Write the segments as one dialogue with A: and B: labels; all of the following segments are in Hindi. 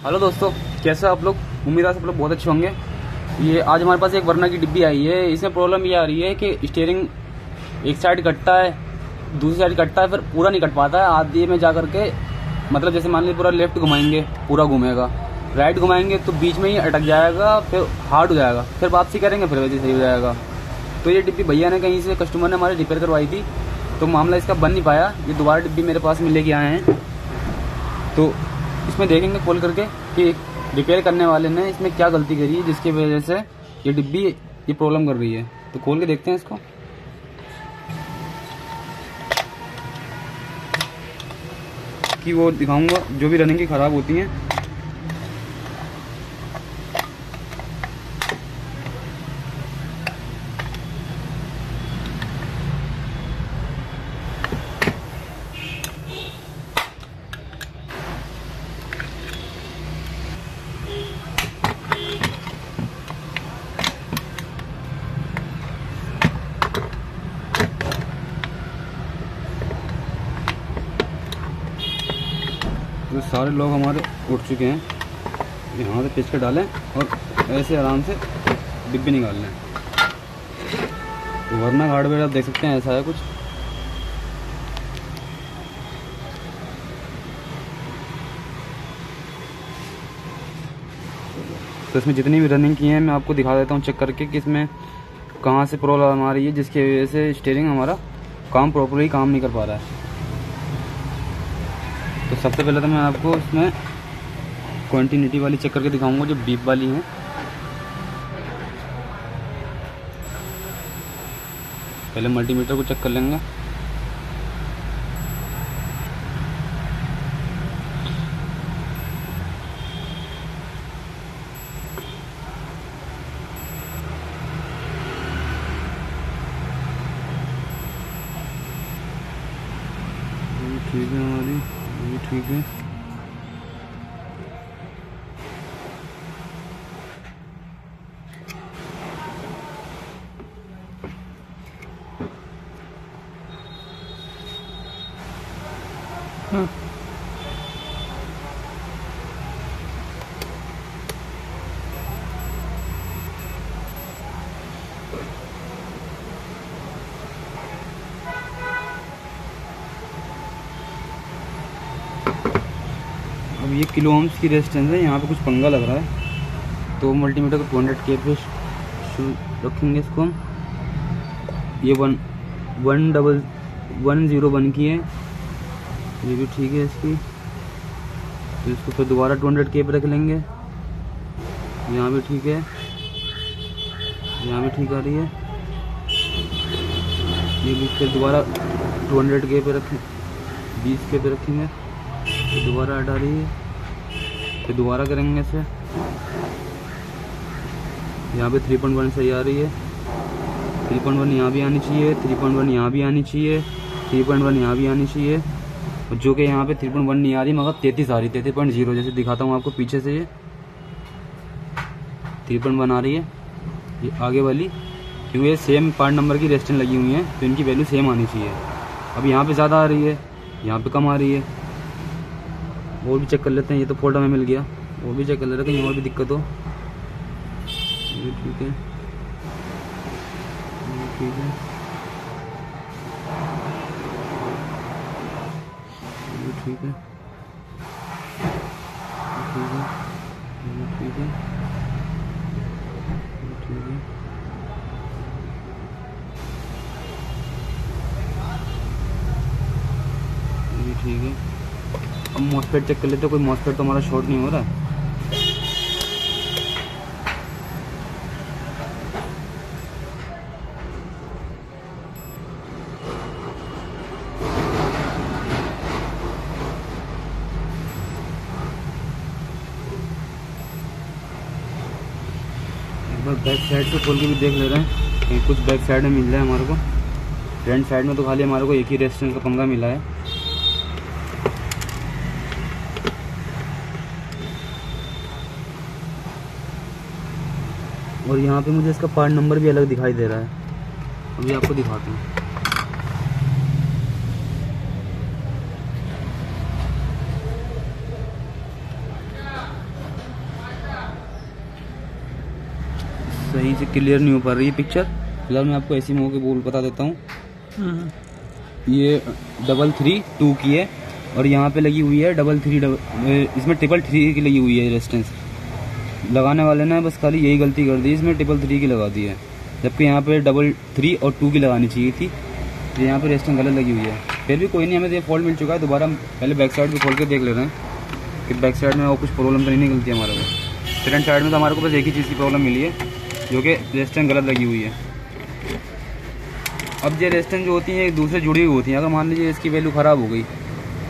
A: हेलो दोस्तों, कैसे आप लोग? उम्मीद सब लोग बहुत अच्छे होंगे। ये आज हमारे पास एक वरना की डिब्बी आई है। इसमें प्रॉब्लम ये आ रही है कि स्टेयरिंग एक साइड कटता है, दूसरी साइड कटता है, फिर पूरा नहीं कट पाता है। आधे में जा करके मतलब जैसे मान लीजिए पूरा लेफ़्ट घुमाएँगे, पूरा घूमेगा। राइट घुमाएँगे तो बीच में ही अटक जाएगा, फिर हार्ड हो जाएगा। फिर वापसी करेंगे, फिर वैसे सही हो जाएगा। तो ये डिब्बी भैया ने कहीं से कस्टमर ने हमारे रिपेयर करवाई थी तो मामला इसका बन नहीं पाया। ये दोबारा डिब्बी मेरे पास में के आए हैं। तो इसमें देखेंगे कॉल करके कि रिपेयर करने वाले ने इसमें क्या गलती करी है, जिसकी वजह से ये डिब्बी ये प्रॉब्लम कर रही है। तो खोल के देखते हैं इसको। कि वो दिखाऊँगा, जो भी रनिंग की ख़राब होती हैं सारे लोग हमारे उठ चुके हैं। यहाँ से पिच के डालें और ऐसे आराम से डिब्बी निकाल लें। वरना हार्डवेयर आप देख सकते हैं, ऐसा है कुछ। तो इसमें जितनी भी रनिंग की है, मैं आपको दिखा देता हूँ चेक करके कि इसमें कहाँ से प्रॉब्लम आ रही है, जिसकी वजह से स्टेयरिंग हमारा काम प्रॉपरली काम नहीं कर पा रहा है। तो सबसे पहले तो मैं आपको इसमें क्वांटिनिटी वाली चेक करके दिखाऊँगा जो बीप वाली है। पहले मल्टीमीटर को चेक कर लेंगे। ठीक है हमारी ठीक है हाँ। अब ये किलो ओम्स की रेजिस्टेंस है, यहाँ पे कुछ पंगा लग रहा है। तो मल्टीमीटर को टू हंड्रेड के पे रखेंगे इसको हम। ये one one double one zero one की है। ये भी ठीक है इसकी। तो इसको फिर दोबारा टू हंड्रेड के पे रख लेंगे। यहाँ भी ठीक है। यहाँ भी ठीक आ रही है। ये भी फिर दोबारा टू हंड्रेड के पे रखें, बीस के पे रखेंगे। फिर दोबारा हटा रही है फिर दोबारा करेंगे इसे। यहाँ पे थ्री पॉइंट वन सही आ रही है। थ्री पॉइंट वन यहाँ भी आनी चाहिए। थ्री पॉइंट वन यहाँ भी आनी चाहिए। थ्री पॉइंट वन यहाँ भी आनी चाहिए। जो कि यहाँ पे थ्री पॉइंट वन नहीं आ रही, मगर तैतीस आ रही। तैतीस पॉइंट ज़ीरो जैसे दिखाता हूँ आपको पीछे से ये। थ्री पॉइंट वन आ रही है। ये आगे वाली। क्योंकि ये सेम पार्ट नंबर की रेस्टेंट लगी हुई है तो इनकी वैल्यू सेम आनी चाहिए। अब यहाँ पे ज़्यादा आ रही है, यहाँ पे कम आ रही है। और भी चेक कर लेते हैं, ये तो फोल्डर में मिल गया। वो भी चेक कर लेते हैं, कहीं और भी दिक्कत हो। ठीक है। ठीक है। ठीक है। ठीक है। ठीक है। ठीक है। ठीक है। अब मॉसपेट चेक कर लेते हैं, कोई मॉसपेट तो हमारा शॉर्ट नहीं हो रहा। है बैक साइड से खोल के भी देख ले रहे हैं। कुछ बैक साइड में मिल रहा है हमारे को। फ्रंट साइड में तो खाली हमारे को एक ही रेस्टोरेंट का पंगा मिला है। और यहाँ पे मुझे इसका पार्ट नंबर भी अलग दिखाई दे रहा है। अभी आपको दिखाता हूँ। सही से क्लियर नहीं हो पा रही है पिक्चर फ़िलहाल मैं आपको ऐसी मोह के बोल बता देता हूँ।
B: हम्म।
A: ये डबल थ्री टू की है और यहाँ पे लगी हुई है डबल थ्री डबल इसमें ट्रिपल थ्री की लगी हुई है रेस्टेंस लगाने वाले ने बस खाली यही गलती कर दी, इसमें ट्रिपल थ्री की लगा दी है। जबकि यहाँ पर डबल थ्री और टू की लगानी चाहिए थी तो यहाँ पर रेजिस्टेंस गलत लगी हुई है। फिर भी कोई नहीं, हमें ये फॉल्ट मिल चुका है। दोबारा हम पहले बैक साइड भी खोल के देख ले रहे हैं। कि बैक साइड में और कुछ प्रॉब्लम तो नहीं निकलती हमारे को। फ्रंट साइड में तो हमारे को बस एक ही चीज़ की प्रॉब्लम मिली है, जो कि रेजिस्टेंस गलत लगी हुई है। अब ये रेजिस्टेंस जो होती हैं, एक दूसरे जुड़ी हुई होती हैं। अगर मान लीजिए इसकी वैल्यू ख़राब हो गई,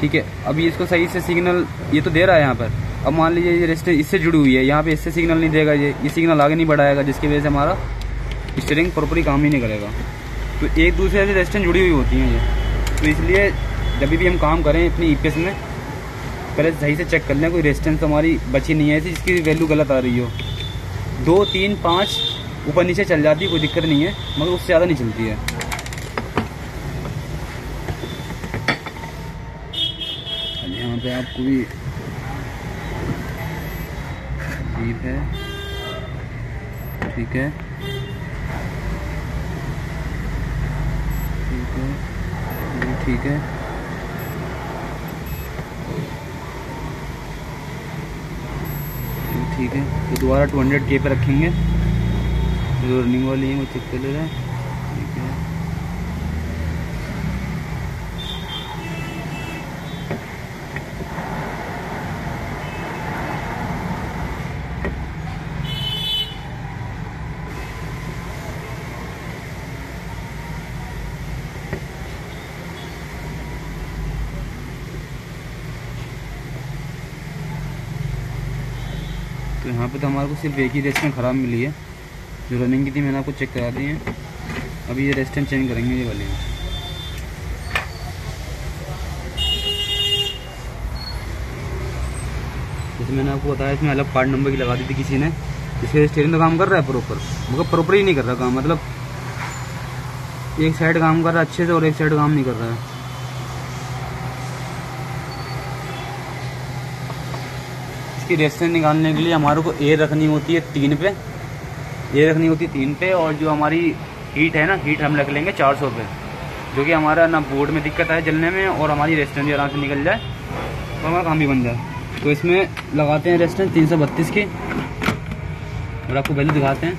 A: ठीक है, अभी इसको सही से सिग्नल ये तो दे रहा है यहाँ पर। अब मान लीजिए ये रेजिस्टेंस इससे जुड़ी हुई है, यहाँ पे इससे सिग्नल नहीं देगा, ये ये सिग्नल आगे नहीं बढ़ाएगा, जिसकी वजह से हमारा स्टेयरिंग प्रॉपरली काम ही नहीं करेगा। तो एक दूसरे से रेजिस्टेंस जुड़ी हुई होती हैं ये। तो इसलिए जब भी हम काम करें अपनी ई में, पहले सही से चेक कर लें, कोई रेजिस्टेंस तो हमारी बची नहीं है, ऐसी जिसकी वैल्यू गलत आ रही हो। दो, तीन, पाँच, ऊपर नीचे चल जाती है, कोई दिक्कत नहीं है, मगर उससे ज़्यादा नहीं चलती है। यहाँ पे आपको भी ठीक है। ठीक है। ठीक है। ये ठीक है। ठीक है। तो दोबारा टू हंड्रेड के पे रखेंगे। जो रनिंग वाली है, वो चेक कर ले रहे हैं। ठीक है तो यहाँ पे तो हमारे को सिर्फ़ एक ही रेस्टेंट ख़राब मिली है। जो रनिंग की थी, मैंने आपको चेक करा दी है। अभी ये रेस्टेंट चेंज करेंगे, ये वाली। जैसे मैंने आपको बताया, इसमें अलग पार्ट नंबर की लगा दी थी किसी ने। इसके स्टेरिंग तो काम कर रहा है प्रॉपर मगर प्रॉपर ही नहीं कर रहा काम मतलब एक साइड काम कर रहा है, अच्छे से और एक साइड काम नहीं कर रहा है। इसकी रेस्टेंट निकालने के लिए हमारे को एयर रखनी होती है तीन पे। एयर रखनी होती है तीन पे और जो हमारी हीट है ना हीट हम रख लेंगे चार सौ पे। जो कि हमारा ना बोर्ड में दिक्कत आए जलने में और हमारी रेस्टेंट भी आराम से निकल जाए तो हमारा काम भी बन जाए। तो इसमें लगाते हैं रेस्टेंट तीन सौ बत्तीस की। और आपको वैल्यू दिखाते हैं।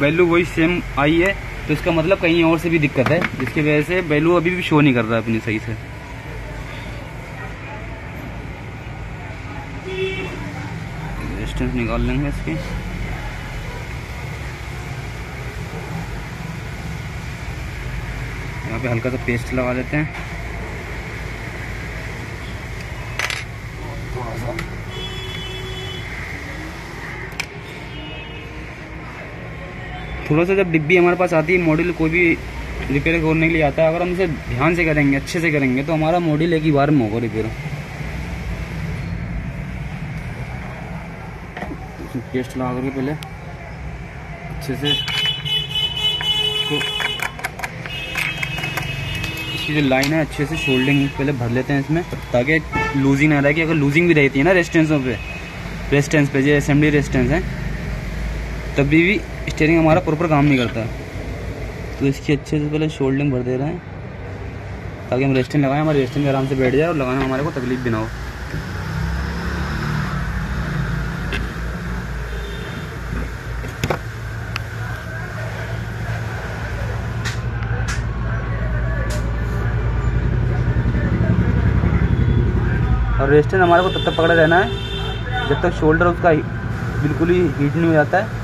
A: वैल्यू वही सेम आई है तो इसका मतलब कहीं और से भी दिक्कत है, जिसकी वजह से वैल्यू अभी भी शो नहीं कर रहा है अपनी सही से। डिस्टेंस निकाल लेंगे इसकी। यहाँ पे हल्का सा पेस्ट लगा लेते हैं। थोड़ा सा। थोड़ा सा जब डिब्बी हमारे पास आती है मॉडल कोई भी रिपेयर करने के लिए आता है अगर हम इसे ध्यान से करेंगे अच्छे से करेंगे तो हमारा मॉडल एक ही बार में होगा रिपेयर पेस्ट लगा करके पहले। अच्छे से। इसको इसकी जो लाइन है, अच्छे से शोल्डिंग पहले भर लेते हैं इसमें, ताकि लूजिंग ना रहे, कि अगर लूजिंग भी रहती है ना रेस्टेंसों पे। रेस्टेंस पे जो असेंबली रेस्टेंस है। तभी भी स्टेयरिंग हमारा प्रॉपर काम नहीं करता। तो इसकी अच्छे से पहले शोल्डिंग भर दे रहे हैं, ताकि हम रेस्टेंट लगाएँ, हमारे रेस्टेंट आराम से बैठ जाए और लगाने हमारे को तकलीफ़ भी ना हो। और रेस्टेंट हमारे को तब तक पकड़े रहना है, जब तक शोल्डर उसका बिल्कुल ही हीट नहीं हो जाता है।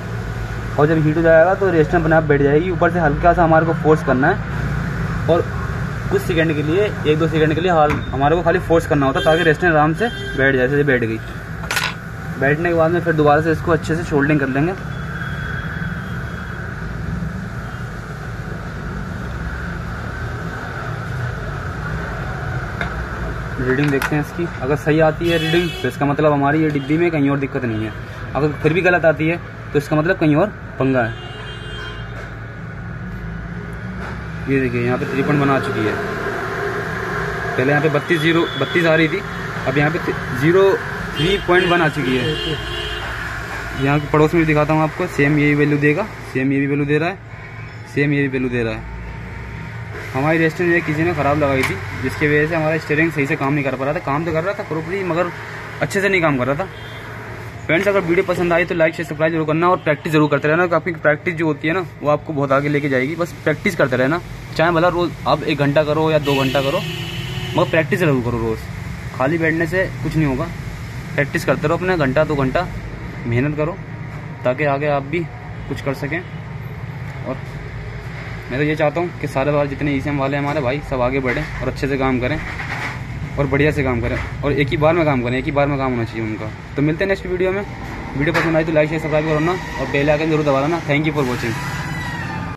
A: और जब हीट हो जाएगा तो रेस्टेंट अपने आप बैठ जाएगी, ऊपर से हल्का सा हमारे को फोर्स करना है। और कुछ सेकंड के लिए, एक दो सेकंड के लिए हाल, हमारे को खाली फोर्स करना होता है, ताकि रेस्टेंट आराम से बैठ जाए, जैसे बैठ गई। बैठने के बाद में फिर दोबारा से इसको अच्छे से शोल्डिंग कर लेंगे। रीडिंग देखते हैं इसकी। अगर सही आती है रीडिंग तो इसका मतलब हमारी ये डिब्बी में कहीं और दिक्कत नहीं है। अगर फिर भी गलत आती है तो इसका मतलब कहीं और पंगा है। ये देखिए, यहाँ पे त्रिपन बना चुकी है। पहले यहाँ पे बत्तीस ज़ीरो, बत्तीस आ रही थी, अब यहाँ पे ज़ीरो थ्री पॉइंट वन आ चुकी है। यहाँ के पड़ोस में भी दिखाता हूँ आपको, सेम यही वैल्यू देगा, सेम ये भी वैल्यू दे रहा है, सेम ये भी वैल्यू दे रहा है। हमारी रेस्टोरेंट में किसी ने ख़राब लगाई थी, जिसकी वजह से हमारा स्टेयरिंग सही से काम नहीं कर पा रहा था, काम तो कर रहा था प्रॉपरली मगर अच्छे से नहीं काम कर रहा था। फ्रेंड्स अगर वीडियो पसंद आई तो लाइक शेयर सब्सक्राइब ज़रूर करना और प्रैक्टिस ज़रूर करते रहना आपकी प्रैक्टिस जो होती है ना, वो आपको बहुत आगे लेके जाएगी। बस प्रैक्टिस करते रहना। चाहे भला रोज आप एक घंटा करो या दो घंटा करो, मगर प्रैक्टिस ज़रूर करो रोज। खाली बैठने से कुछ नहीं होगा। प्रैक्टिस करते रहो अपने, घंटा, दो घंटा, मेहनत करो, ताकि आगे आप भी कुछ कर सकें और मैं तो ये चाहता हूँ कि सारे बार जितने ई वाले हमारे भाई, सब आगे बढ़ें और अच्छे से काम करें और बढ़िया से काम करें और एक ही बार में काम करें, एक ही बार में काम होना चाहिए उनका। तो मिलते हैं नेक्स्ट वीडियो में। वीडियो पसंद आई तो लाइक शेयर सब्सक्राइब करना और बेल आकर ज़रूर दबा देना। Thank you for watching